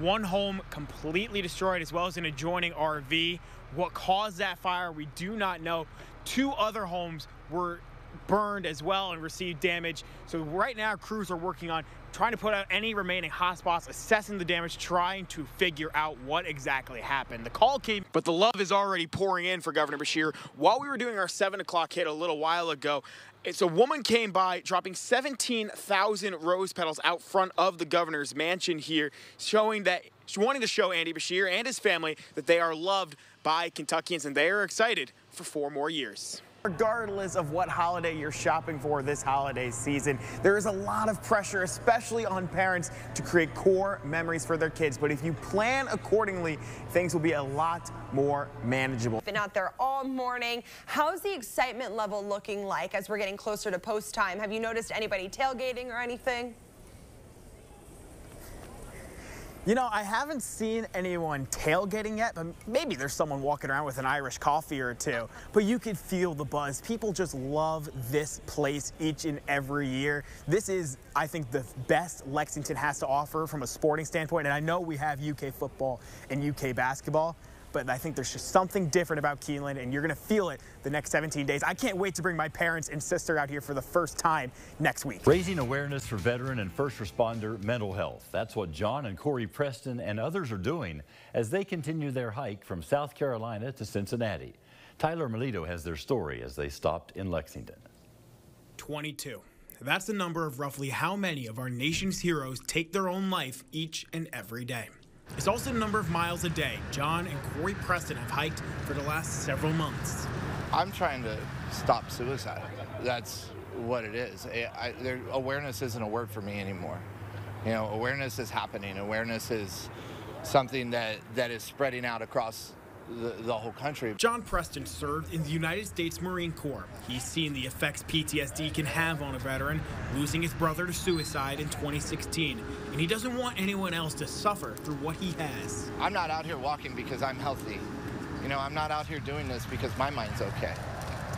One home completely destroyed, as well as an adjoining RV. What caused that fire, we do not know. Two other homes were burned as well and received damage. So right now, crews are working on trying to put out any remaining hotspots, assessing the damage, trying to figure out what exactly happened. The call came, but the love is already pouring in for Governor Beshear. While we were doing our 7 o'clock hit a little while ago, it's a woman came by dropping 17,000 rose petals out front of the governor's mansion here, showing that she's wanting to show Andy Beshear and his family that they are loved by Kentuckians and they are excited for four more years. Regardless of what holiday you're shopping for this holiday season, there is a lot of pressure, especially on parents, to create core memories for their kids. But if you plan accordingly, things will be a lot more manageable. Been out there all morning. How's the excitement level looking like as we're getting closer to post time? Have you noticed anybody tailgating or anything? You know, I haven't seen anyone tailgating yet, but maybe there's someone walking around with an Irish coffee or two. But you could feel the buzz. People just love this place each and every year. This is, I think, the best Lexington has to offer from a sporting standpoint. And I know we have UK football and UK basketball, but I think there's just something different about Keeneland, and you're going to feel it the next 17 days. I can't wait to bring my parents and sister out here for the first time next week. Raising awareness for veteran and first responder mental health. That's what John and Corey Preston and others are doing as they continue their hike from South Carolina to Cincinnati. Tyler Melito has their story as they stopped in Lexington. 22. That's the number of roughly how many of our nation's heroes take their own life each and every day. It's also the number of miles a day John and Corey Preston have hiked for the last several months. I'm trying to stop suicide. That's what it is. I, I, there, awareness isn't a word for me anymore. You know, awareness is happening. Awareness is something that, that is spreading out across the, the, whole country. John Preston served in the United States Marine Corps. He's seen the effects PTSD can have on a veteran, losing his brother to suicide in 2016. And he doesn't want anyone else to suffer through what he has. I'm not out here walking because I'm healthy. You know, I'm not out here doing this because my mind's okay.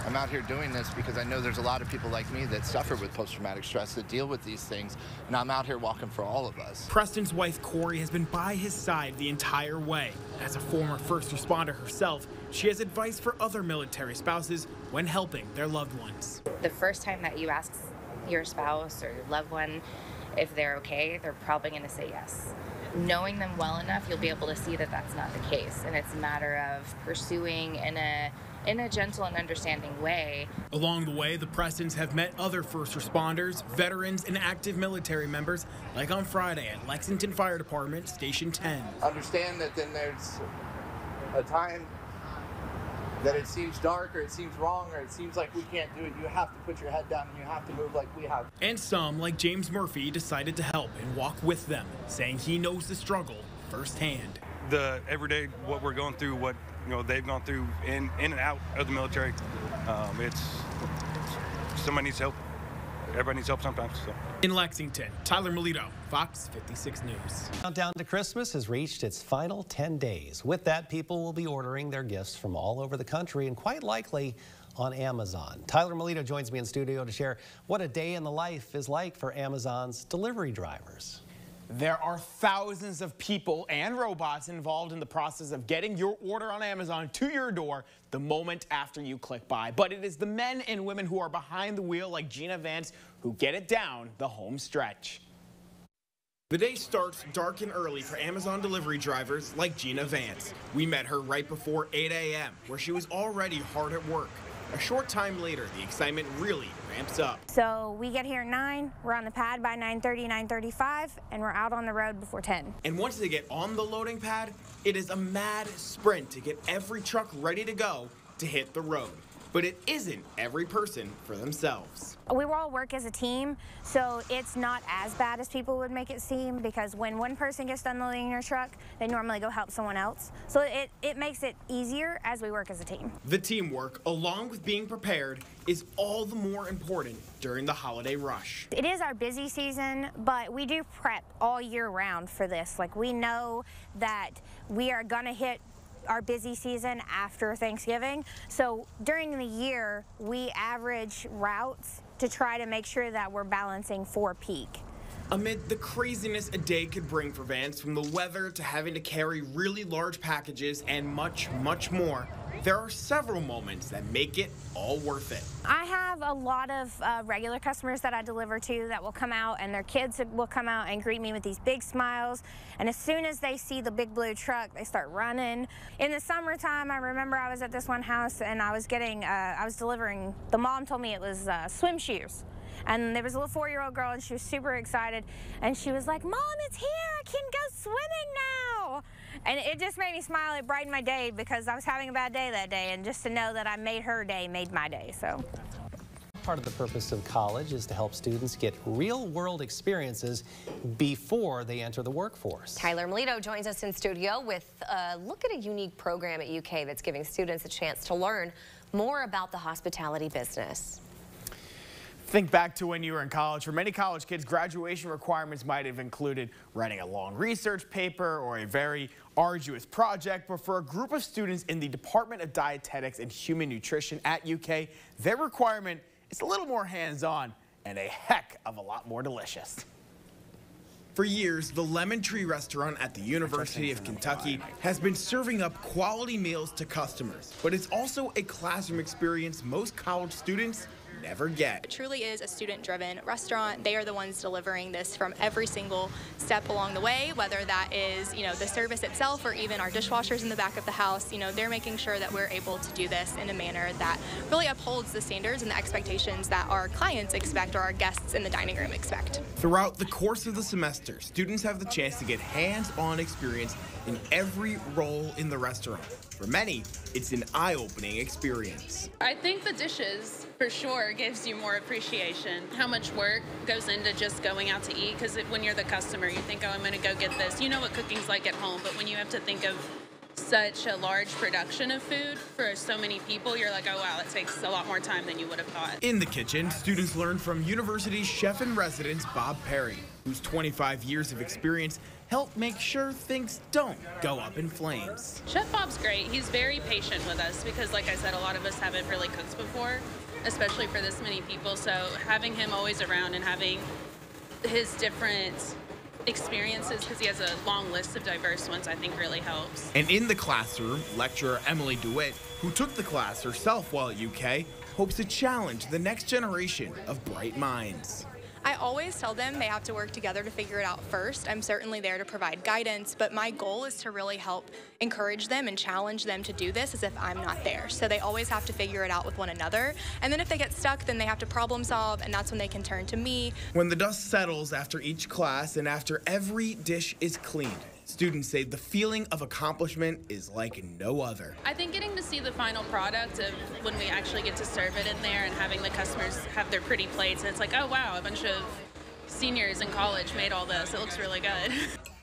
I'm out here doing this because I know there's a lot of people like me that suffer with post-traumatic stress that deal with these things, and I'm out here walking for all of us. Preston's wife, Corey, has been by his side the entire way. As a former first responder herself, she has advice for other military spouses when helping their loved ones. The first time that you ask your spouse or your loved one if they're okay, they're probably going to say yes knowing them well enough, you'll be able to see that that's not the case. And it's a matter of pursuing in a in a gentle and understanding way. Along the way, the Prestons have met other first responders, veterans, and active military members, like on Friday at Lexington Fire Department, Station 10. Understand that then there's a time that it seems dark or it seems wrong or it seems like we can't do it, you have to put your head down and you have to move like we have. And some, like James Murphy, decided to help and walk with them, saying he knows the struggle firsthand. The everyday, what we're going through, what you know they've gone through in in and out of the military. Um, it's somebody needs help. Everybody needs help sometimes. So. In Lexington, Tyler Melito, Fox 56 News. Countdown to Christmas has reached its final 10 days. With that, people will be ordering their gifts from all over the country and quite likely on Amazon. Tyler Melito joins me in studio to share what a day in the life is like for Amazon's delivery drivers. There are thousands of people and robots involved in the process of getting your order on Amazon to your door the moment after you click buy. But it is the men and women who are behind the wheel like Gina Vance who get it down the home stretch. The day starts dark and early for Amazon delivery drivers like Gina Vance. We met her right before 8 a.m., where she was already hard at work. A short time later, the excitement really ramps up. So we get here at 9, we're on the pad by 9.30, 9.35, and we're out on the road before 10. And once they get on the loading pad, it is a mad sprint to get every truck ready to go to hit the road but it isn't every person for themselves. We all work as a team, so it's not as bad as people would make it seem because when one person gets done loading their truck, they normally go help someone else. So it, it makes it easier as we work as a team. The teamwork, along with being prepared, is all the more important during the holiday rush. It is our busy season, but we do prep all year round for this. Like we know that we are gonna hit our busy season after Thanksgiving. So during the year, we average routes to try to make sure that we're balancing for peak. Amid the craziness a day could bring for Vance, from the weather to having to carry really large packages and much, much more, there are several moments that make it all worth it. I have a lot of uh, regular customers that I deliver to that will come out and their kids will come out and greet me with these big smiles. And as soon as they see the big blue truck, they start running. In the summertime, I remember I was at this one house and I was getting, uh, I was delivering, the mom told me it was uh, swim shoes. And there was a little four-year-old girl, and she was super excited. And she was like, Mom, it's here. I can go swimming now. And it just made me smile. It brightened my day because I was having a bad day that day. And just to know that I made her day made my day. So. Part of the purpose of college is to help students get real-world experiences before they enter the workforce. Tyler Melito joins us in studio with a look at a unique program at UK that's giving students a chance to learn more about the hospitality business. Think back to when you were in college. For many college kids, graduation requirements might have included writing a long research paper or a very arduous project. But for a group of students in the Department of Dietetics and Human Nutrition at UK, their requirement is a little more hands-on and a heck of a lot more delicious. For years, the Lemon Tree restaurant at the University of Kentucky has been serving up quality meals to customers, but it's also a classroom experience most college students never get. It truly is a student-driven restaurant. They are the ones delivering this from every single step along the way, whether that is, you know, the service itself or even our dishwashers in the back of the house. You know, they're making sure that we're able to do this in a manner that really upholds the standards and the expectations that our clients expect or our guests in the dining room expect. Throughout the course of the semester, students have the chance to get hands-on experience in every role in the restaurant. For many, it's an eye-opening experience. I think the dishes for sure gives you more appreciation. How much work goes into just going out to eat? Because when you're the customer, you think, oh, I'm going to go get this. You know what cooking's like at home, but when you have to think of such a large production of food for so many people, you're like, oh wow, it takes a lot more time than you would have thought. In the kitchen, students learn from university chef in residence Bob Perry, whose 25 years of experience help make sure things don't go up in flames. Chef Bob's great. He's very patient with us because, like I said, a lot of us haven't really cooked before, especially for this many people. So having him always around and having his different experiences because he has a long list of diverse ones I think really helps. And in the classroom, lecturer Emily DeWitt, who took the class herself while at UK, hopes to challenge the next generation of bright minds. I always tell them they have to work together to figure it out first. I'm certainly there to provide guidance, but my goal is to really help encourage them and challenge them to do this as if I'm not there. So they always have to figure it out with one another. And then if they get stuck, then they have to problem solve, and that's when they can turn to me. When the dust settles after each class and after every dish is cleaned, Students say the feeling of accomplishment is like no other. I think getting to see the final product of when we actually get to serve it in there and having the customers have their pretty plates, and it's like, oh wow, a bunch of seniors in college made all this. It looks really good.